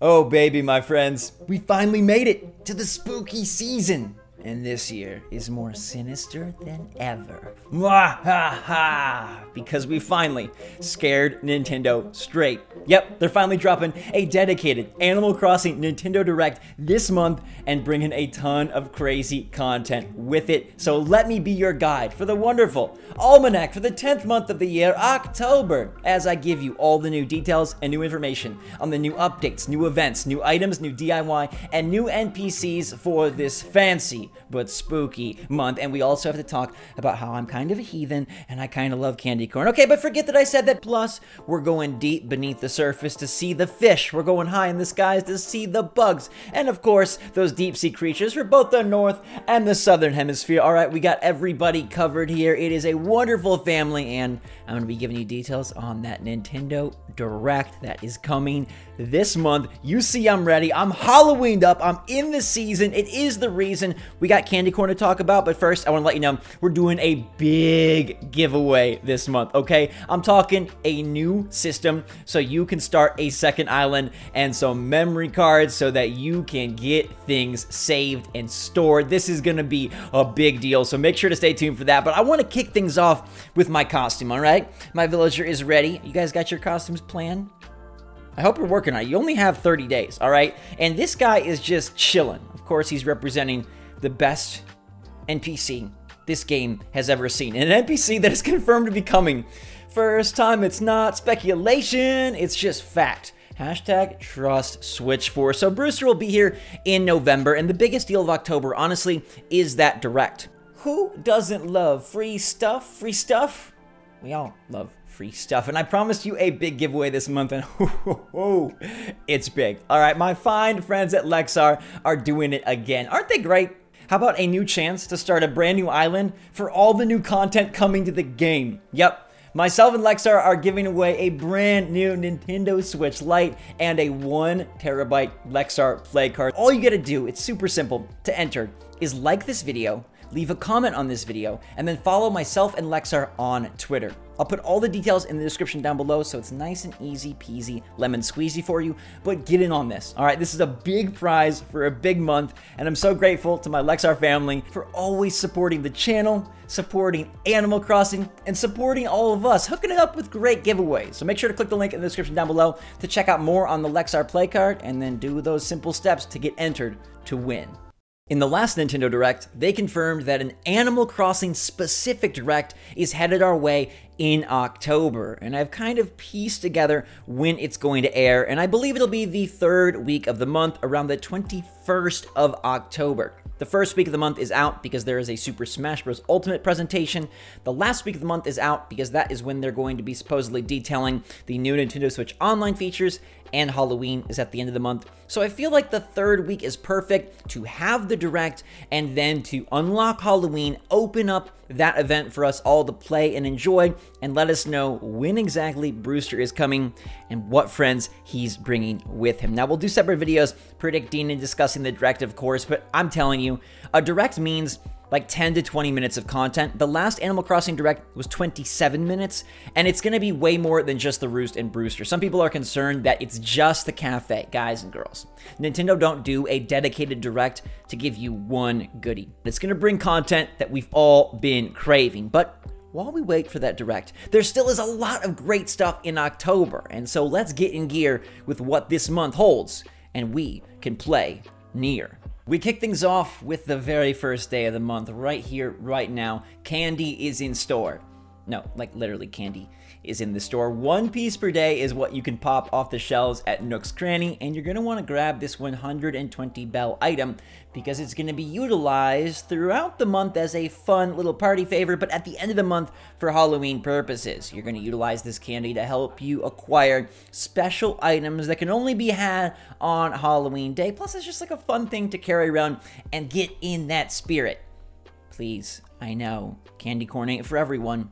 Oh, baby, my friends, we finally made it to the spooky season. And this year is more sinister than ever. Because we finally scared Nintendo straight. Yep, they're finally dropping a dedicated Animal Crossing Nintendo Direct this month and bringing a ton of crazy content with it. So let me be your guide for the wonderful almanac for the 10th month of the year, October, as I give you all the new details and new information on the new updates, new events, new items, new DIY, and new NPCs for this fancy but spooky month. And we also have to talk about how I'm kind of a heathen and I kind of love candy corn. Okay, but forget that I said that. Plus, we're going deep beneath the surface to see the fish. We're going high in the skies to see the bugs. And of course, those deep sea creatures for both the north and the southern hemisphere. All right, we got everybody covered here. It is a wonderful family, and I'm going to be giving you details on that Nintendo Direct that is coming this month. You see, I'm ready. I'm Halloweened up. I'm in the season. It is the reason we got candy corn to talk about. But first, I want to let you know we're doing a big giveaway this month, okay? I'm talking a new system so you can start a second island and some memory cards so that you can get things saved and stored. This is going to be a big deal, so make sure to stay tuned for that. But I want to kick things off with my costume, all right? My villager is ready. You guys got your costumes planned? I hope you're working on it. You only have 30 days, all right? And this guy is just chilling. Of course, he's representing the best NPC this game has ever seen. An NPC that is confirmed to be coming. First time, it's not speculation, it's just fact. Hashtag trust Switch Force. So Brewster will be here in November, and the biggest deal of October, honestly, is that direct. Who doesn't love free stuff? Free stuff? We all love free stuff. And I promised you a big giveaway this month, and it's big. All right, my fine friends at Lexar are doing it again. Aren't they great? How about a new chance to start a brand new island for all the new content coming to the game? Yep. Myself and Lexar are giving away a brand new Nintendo Switch Lite and a 1 terabyte Lexar Play card. All you gotta do, it's super simple to enter, is like this video, leave a comment on this video, and then follow myself and Lexar on Twitter. I'll put all the details in the description down below so it's nice and easy peasy lemon squeezy for you, but get in on this. All right, this is a big prize for a big month, and I'm so grateful to my Lexar family for always supporting the channel, supporting Animal Crossing, and supporting all of us, hooking it up with great giveaways. So make sure to click the link in the description down below to check out more on the Lexar Play Card, and then do those simple steps to get entered to win. In the last Nintendo Direct, they confirmed that an Animal Crossing specific Direct is headed our way in October, and I've kind of pieced together when it's going to air, and I believe it'll be the third week of the month, around the 21st of October. The first week of the month is out because there is a Super Smash Bros. Ultimate presentation. The last week of the month is out because that is when they're going to be supposedly detailing the new Nintendo Switch Online features, and Halloween is at the end of the month. So I feel like the third week is perfect to have the direct and then to unlock Halloween, open up that event for us all to play and enjoy, and let us know when exactly Brewster is coming and what friends he's bringing with him. Now, we'll do separate videos predicting and discussing the direct, of course, but I'm telling you, a direct means like 10 to 20 minutes of content. The last Animal Crossing Direct was 27 minutes, and it's gonna be way more than just the Roost and Brewster. Some people are concerned that it's just the cafe, guys and girls. Nintendo don't do a dedicated Direct to give you one goodie. It's gonna bring content that we've all been craving, but while we wait for that direct, there still is a lot of great stuff in October, and so let's get in gear with what this month holds, and we can play NieR. We kick things off with the very first day of the month, right here, right now. Candy is in store. No, like literally candy is in the store. One piece per day is what you can pop off the shelves at Nook's Cranny, and you're want to grab this 120 bell item because it's to be utilized throughout the month as a fun little party favor, but at the end of the month for Halloween purposes. You're to utilize this candy to help you acquire special items that can only be had on Halloween day. Plus, it's just like a fun thing to carry around and get in that spirit. Please, I know, candy corn ain't for everyone.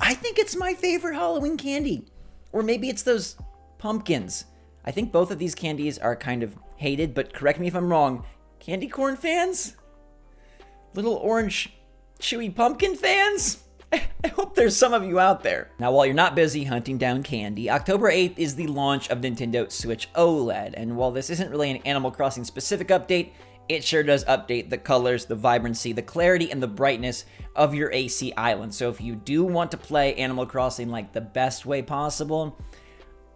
I think it's my favorite Halloween candy. Or maybe it's those pumpkins. I think both of these candies are kind of hated, but correct me if I'm wrong. Candy corn fans? Little orange chewy pumpkin fans? I hope there's some of you out there. Now, while you're not busy hunting down candy, October 8th is the launch of Nintendo Switch OLED, and while this isn't really an Animal Crossing specific update, it sure does update the colors, the vibrancy, the clarity, and the brightness of your AC island. So if you do want to play Animal Crossing like the best way possible,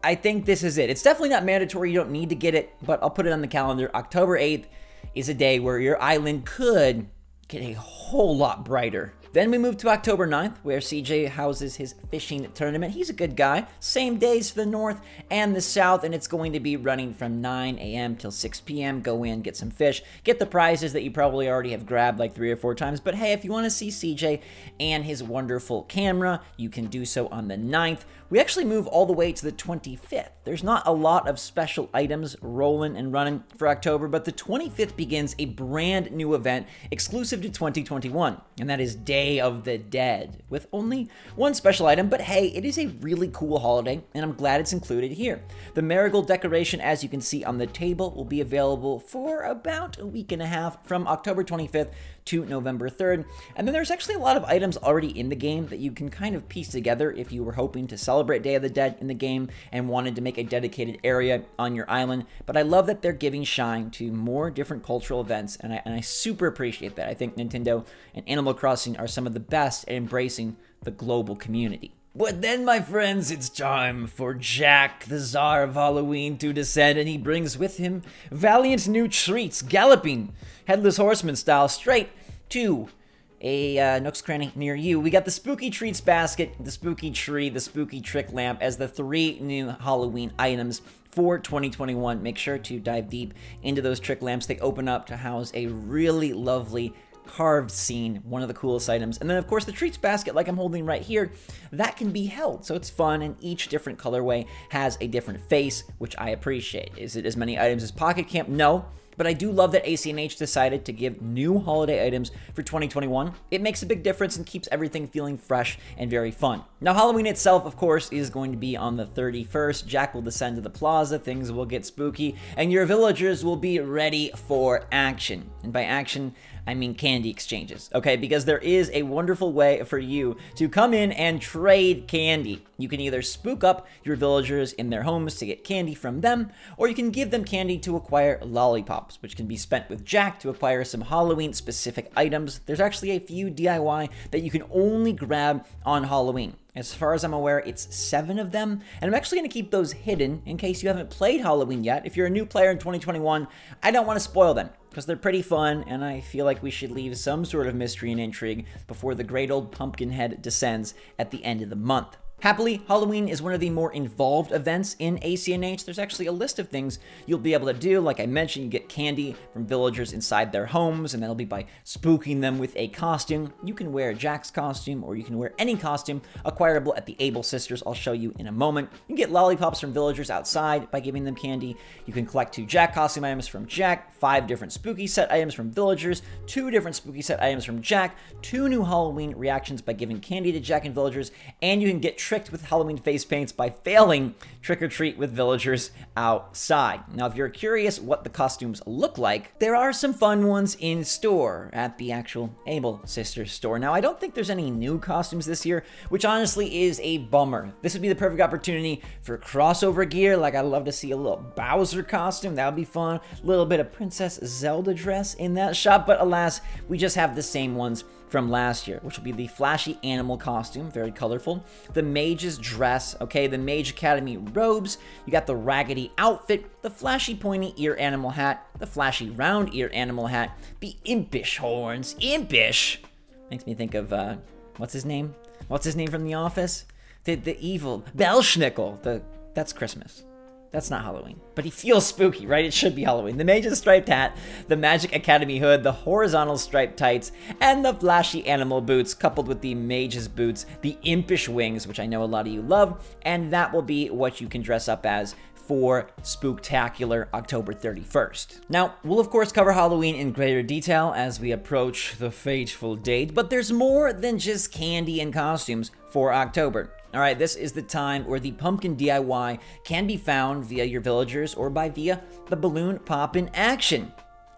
I think this is it. It's definitely not mandatory, you don't need to get it, but I'll put it on the calendar. October 8th is a day where your island could get a whole lot brighter then we move to October 9th, where CJ houses his fishing tournament. He's a good guy. Same days for the North and the South, and it's going to be running from 9 a.m. till 6 p.m. Go in, get some fish, get the prizes that you probably already have grabbed like three or four times. But hey, if you want to see CJ and his wonderful camera, you can do so on the 9th. We actually move all the way to the 25th. There's not a lot of special items rolling and running for October, but the 25th begins a brand new event exclusive to 2021, and that is Day of the Dead, with only one special item, but hey, it is a really cool holiday, and I'm glad it's included here. The marigold decoration, as you can see on the table, will be available for about a week and a half from October 25th to November 3rd. And then there's actually a lot of items already in the game that you can kind of piece together if you were hoping to celebrate Day of the Dead in the game and wanted to make a dedicated area on your island. But I love that they're giving shine to more different cultural events, and I, and I super appreciate that. I think Nintendo and Animal Crossing are some of the best at embracing the global community. But then, my friends, it's time for Jack, the Czar of Halloween, to descend, and he brings with him valiant new treats, galloping, headless horseman style, straight to a uh, Nook's Cranny near you. We got the Spooky Treats basket, the Spooky Tree, the Spooky Trick Lamp as the three new Halloween items for 2021. Make sure to dive deep into those trick lamps. They open up to house a really lovely carved scene, one of the coolest items. And then, of course, the treats basket, like I'm holding right here, that can be held. So it's fun, and each different colorway has a different face, which I appreciate. Is it as many items as Pocket Camp? No. But I do love that ACNH decided to give new holiday items for 2021. It makes a big difference and keeps everything feeling fresh and very fun. Now, Halloween itself, of course, is going to be on the 31st. Jack will descend to the plaza, things will get spooky, and your villagers will be ready for action. And by action, I mean candy exchanges, okay? Because there is a wonderful way for you to come in and trade candy. You can either spook up your villagers in their homes to get candy from them, or you can give them candy to acquire lollipops, which can be spent with Jack to acquire some Halloween specific items. There's actually a few DIY that you can only grab on Halloween. As far as I'm aware, it's seven of them, and I'm actually going to keep those hidden in case you haven't played Halloween yet. If you're a new player in 2021, I don't want to spoil them because they're pretty fun, and I feel like we should leave some sort of mystery and intrigue before the great old Pumpkinhead descends at the end of the month. Happily, Halloween is one of the more involved events in ACNH. There's actually a list of things you'll be able to do. Like I mentioned, you get candy from villagers inside their homes, and that'll be by spooking them with a costume. You can wear Jack's costume, or you can wear any costume acquirable at the Able Sisters. I'll show you in a moment. You can get lollipops from villagers outside by giving them candy. You can collect two Jack costume items from Jack, five different spooky set items from villagers, two different spooky set items from Jack, two new Halloween reactions by giving candy to Jack and villagers, and you can get tricked with Halloween face paints by failing trick or treat with villagers outside. Now, if you're curious what the costumes look like, there are some fun ones in store at the actual Able Sisters store. Now, I don't think there's any new costumes this year, which honestly is a bummer. This would be the perfect opportunity for crossover gear. Like, I'd love to see a little Bowser costume. That would be fun. A little bit of Princess Zelda dress in that shop, but alas, we just have the same ones from last year, which will be the flashy animal costume, very colorful, the mage's dress, okay, the Mage Academy robes, you got the raggedy outfit, the flashy pointy ear animal hat, the flashy round ear animal hat, the impish horns, impish, makes me think of, uh, what's his name? What's his name from The Office? The, the evil, Belsnickel, the, that's Christmas. That's not Halloween. But he feels spooky, right? It should be Halloween. The mage's striped hat, the Magic Academy hood, the horizontal striped tights, and the flashy animal boots, coupled with the mage's boots, the impish wings, which I know a lot of you love, and that will be what you can dress up as for Spooktacular October 31st. Now, we'll of course cover Halloween in greater detail as we approach the fateful date, but there's more than just candy and costumes for October. All right, this is the time where the pumpkin DIY can be found via your villagers or by via the balloon pop in action.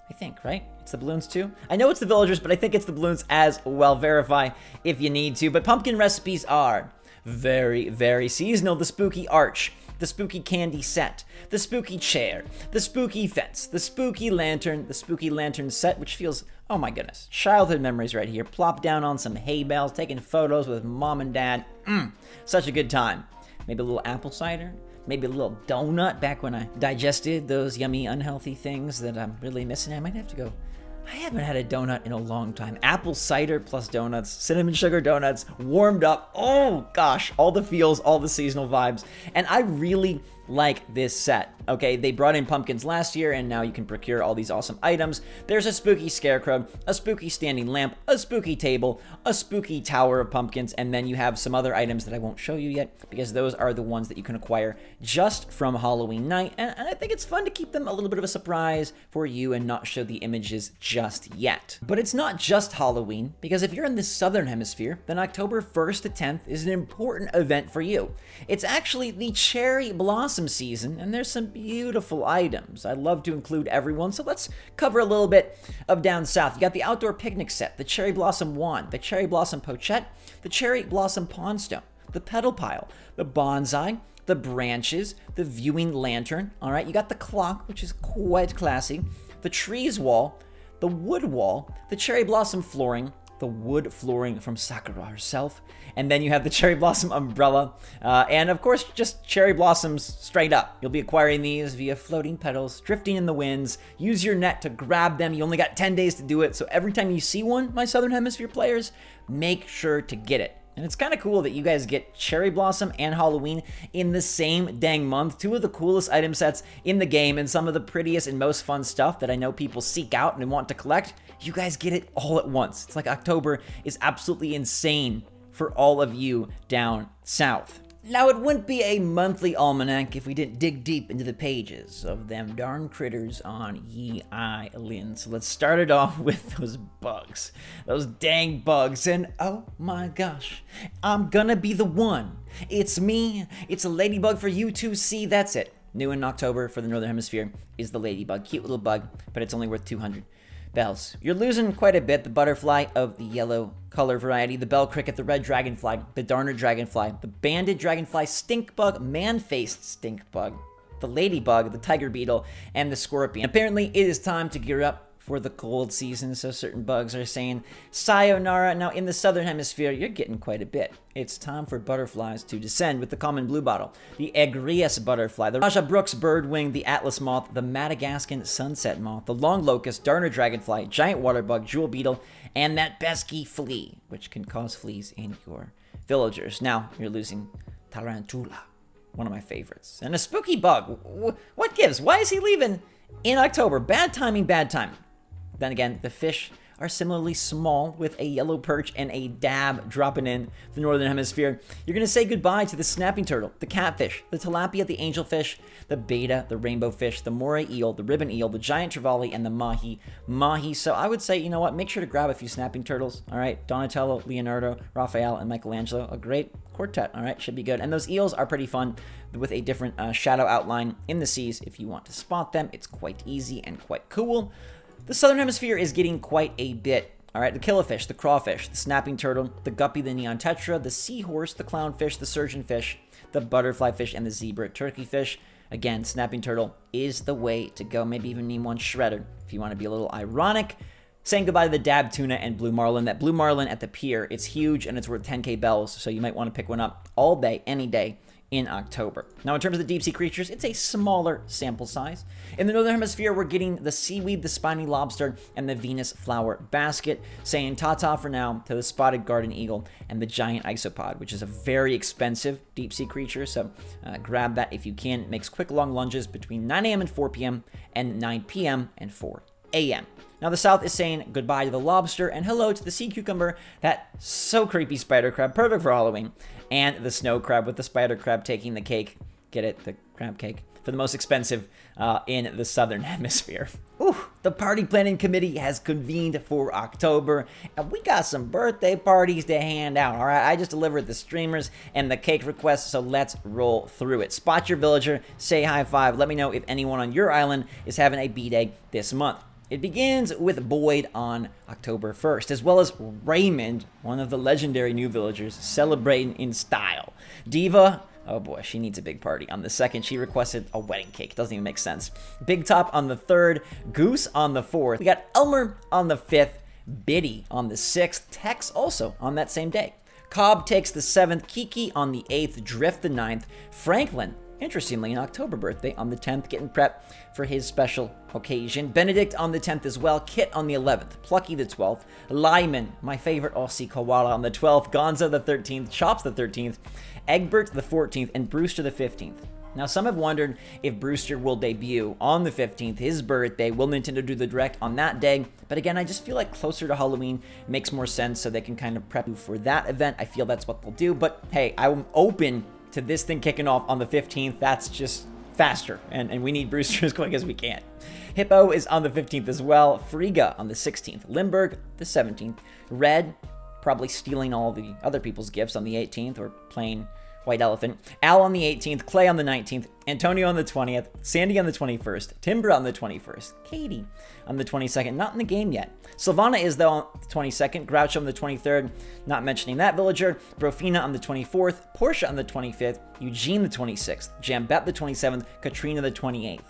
I think, right? It's the balloons too? I know it's the villagers, but I think it's the balloons as well. Verify if you need to. But pumpkin recipes are very, very seasonal. The spooky arch, the spooky candy set, the spooky chair, the spooky fence, the spooky lantern, the spooky lantern set, which feels, oh my goodness, childhood memories right here. Plop down on some hay bales, taking photos with mom and dad. Mmm, such a good time. Maybe a little apple cider, maybe a little donut back when I digested those yummy, unhealthy things that I'm really missing. I might have to go I haven't had a donut in a long time. Apple cider plus donuts, cinnamon sugar donuts, warmed up. Oh gosh, all the feels, all the seasonal vibes. And I really like this set. Okay, they brought in pumpkins last year, and now you can procure all these awesome items. There's a spooky scarecrow, a spooky standing lamp, a spooky table, a spooky tower of pumpkins, and then you have some other items that I won't show you yet because those are the ones that you can acquire just from Halloween night. And, I think it's fun to keep them a little bit of a surprise for you and not show the images just yet. But it's not just Halloween because if you're in the southern hemisphere, then October 1st to 10th is an important event for you. It's actually the cherry blossom season, and there's some beautiful items. I love to include everyone, so let's cover a little bit of down south. You got the outdoor picnic set, the cherry blossom wand, the cherry blossom pochette, the cherry blossom pond stone, the petal pile, the bonsai, the branches, the viewing lantern. All right, you got the clock, which is quite classy, the trees wall, the wood wall, the cherry blossom flooring, the wood flooring from Sakura herself. And then you have the cherry blossom umbrella. Uh, and of course, just cherry blossoms straight up. You'll be acquiring these via floating petals, drifting in the winds. Use your net to grab them. You only got 10 days to do it. So every time you see one, my Southern Hemisphere players, make sure to get it. And it's kind of cool that you guys get Cherry Blossom and Halloween in the same dang month. Two of the coolest item sets in the game and some of the prettiest and most fun stuff that I know people seek out and want to collect. You guys get it all at once. It's like October is absolutely insane for all of you down south. Now, it wouldn't be a monthly almanac if we didn't dig deep into the pages of them darn critters on Ye Island. So let's start it off with those bugs. Those dang bugs. And oh my gosh, I'm gonna be the one. It's me. It's a ladybug for you to see. That's it. New in October for the Northern Hemisphere is the ladybug. Cute little bug, but it's only worth 200 bells. You're losing quite a bit. The butterfly of the yellow color variety, the bell cricket, the red dragonfly, the darner dragonfly, the banded dragonfly, stink bug, man-faced stink bug, the ladybug, the tiger beetle, and the scorpion. Apparently, it is time to gear up for the cold season, so certain bugs are saying sayonara. Now, in the southern hemisphere, you're getting quite a bit. It's time for butterflies to descend with the common bluebottle, the Agrias butterfly, the Rajah Brooke's birdwing, the Atlas moth, the Madagascan sunset moth, the long locust, darner dragonfly, giant water bug, jewel beetle, and that pesky flea, which can cause fleas in your villagers. Now, you're losing Tarantula, one of my favorites. And a spooky bug. What gives? Why is he leaving in October? Bad timing, bad timing. Then again, the fish are similarly small with a yellow perch and a dab dropping in the northern hemisphere. You're going to say goodbye to the snapping turtle, the catfish, the tilapia, the angelfish, the betta, the rainbow fish, the moray eel, the ribbon eel, the giant trevally, and the mahi mahi. So I would say, you know what, make sure to grab a few snapping turtles. All right, Donatello, Leonardo, Raphael, and Michelangelo. A great quartet. All right, should be good. And those eels are pretty fun with a different uh, shadow outline in the seas. If you want to spot them, it's quite easy and quite cool. The southern hemisphere is getting quite a bit. All right, the killifish, the crawfish, the snapping turtle, the guppy, the neon tetra, the seahorse, the clownfish, the surgeonfish, the butterfly fish, and the zebra turkey fish. Again, snapping turtle is the way to go. Maybe even need one shredder if you want to be a little ironic. Saying goodbye to the dab tuna and blue marlin. That blue marlin at the pier, it's huge and it's worth 10k bells, so you might want to pick one up all day, any day in October. Now, in terms of the deep sea creatures, it's a smaller sample size. In the Northern Hemisphere, we're getting the seaweed, the spiny lobster, and the Venus flower basket, saying ta-ta for now to the spotted garden eel and the giant isopod, which is a very expensive deep sea creature, so uh, grab that if you can. It makes quick long lunges between 9 a.m. and 4 p.m. and 9 p.m. and 4 a.m. Now the South is saying goodbye to the lobster and hello to the sea cucumber, that so creepy spider crab, perfect for Halloween, and the snow crab with the spider crab taking the cake. Get it? The crab cake. For the most expensive uh, in the southern hemisphere. Ooh, the party planning committee has convened for October, and we got some birthday parties to hand out. All right, I just delivered the streamers and the cake requests, so let's roll through it. Spot your villager, say high five. Let me know if anyone on your island is having a b day this month. It begins with Boyd on October 1st, as well as Raymond, one of the legendary new villagers, celebrating in style. Diva, oh boy, she needs a big party. On the second, she requested a wedding cake. Doesn't even make sense. Big Top on the third, Goose on the fourth. We got Elmer on the fifth, Biddy on the sixth, Tex also on that same day. Cobb takes the seventh, Kiki on the eighth, Drift the ninth, Franklin Interestingly, an October birthday on the 10th, getting prep for his special occasion. Benedict on the 10th as well. Kit on the 11th. Plucky the 12th. Lyman, my favorite Aussie koala on the 12th. Gonzo the 13th. Chops the 13th. Egbert the 14th. And Brewster the 15th. Now, some have wondered if Brewster will debut on the 15th, his birthday. Will Nintendo do the direct on that day? But again, I just feel like closer to Halloween makes more sense so they can kind of prep you for that event. I feel that's what they'll do. But hey, I'm open to this thing kicking off on the 15th. That's just faster, and, and we need Brewster as quick as we can. Hippeux is on the 15th as well. Friga on the 16th. Limberg, the 17th. Redd, probably stealing all the other people's gifts on the 18th or playing White Elephant. Al on the 18th, Clay on the 19th, Antonio on the 20th, Sandy on the 21st, Timbra on the 21st, Katie on the 22nd, not in the game yet. Sylvana is though on the 22nd, Groucho on the 23rd, not mentioning that villager, Brofina on the 24th, Portia on the 25th, Eugene the 26th, Jambette the 27th, Katrina the 28th.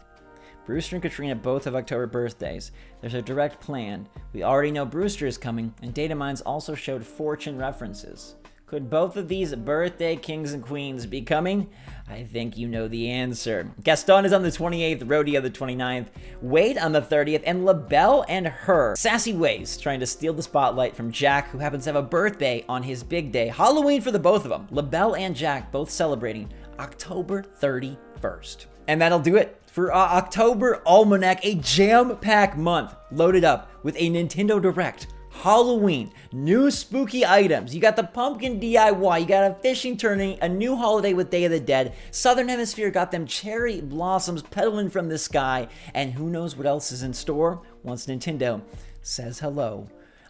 Brewster and Katrina both have October birthdays. There's a direct plan. We already know Brewster is coming, and Datamines also showed fortune references. Could both of these birthday kings and queens be coming? I think you know the answer. Gaston is on the 28th, Rhodey on the 29th, Wade on the 30th, and LaBelle and her. Sassy Ways trying to steal the spotlight from Jack, who happens to have a birthday on his big day. Halloween for the both of them. LaBelle and Jack both celebrating October 31st. And that'll do it for uh, October Almanac, a jam-packed month loaded up with a Nintendo Direct Halloween, new spooky items. You got the pumpkin DIY, you got a fishing tourney, a new holiday with Day of the Dead. Southern Hemisphere got them cherry blossoms pedaling from the sky, and who knows what else is in store once Nintendo says hello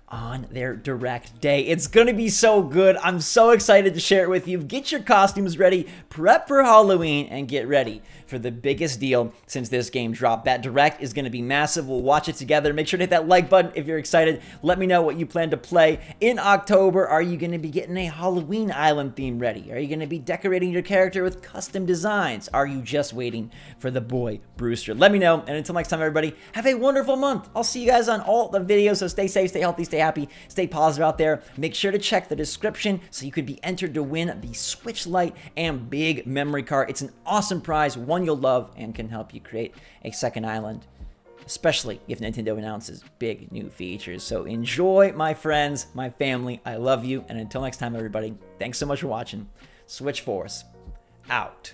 on their direct day. It's going to be so good. I'm so excited to share it with you. Get your costumes ready, prep for Halloween, and get ready for the biggest deal since this game dropped. That direct is going to be massive. We'll watch it together. Make sure to hit that like button if you're excited. Let me know what you plan to play in October. Are you going to be getting a Halloween island theme ready? Are you going to be decorating your character with custom designs? Are you just waiting for the boy Brewster? Let me know. And until next time, everybody, have a wonderful month. I'll see you guys on all the videos. So stay safe, stay healthy, stay happy, stay positive out there. Make sure to check the description so you could be entered to win the Switch Lite and big memory card. It's an awesome prize, one you'll love, and can help you create a second island especially if Nintendo announces big new features. So enjoy, my friends, my family. I love you. And until next time, everybody, thanks so much for watching. Switch Force out.